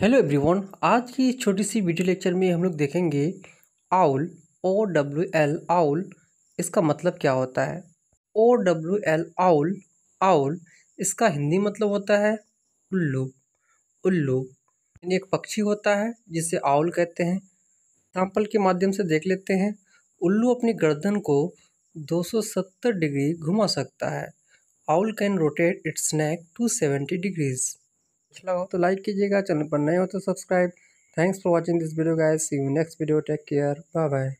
Hello everyone, आज की इस छोटी सी वीडियो लेक्चर में हम लोग देखेंगे owl O W L owl, इसका मतलब क्या होता है? O W L owl owl, इसका हिंदी मतलब होता है उल्लू। उल्लू यानी एक पक्षी होता है, जिसे आउल कहते हैं। एग्ज़ाम्पल के माध्यम से देख लेते हैं। उल्लू अपनी गर्दन को 270 डिग्री घुमा सकता है। Owl can rotate its neck to 70 degrees. अच्छा लगा तो लाइक कीजिएगा, चैनल पर नए हो तो subscribe thanks for watching this video guys see you next video take care bye bye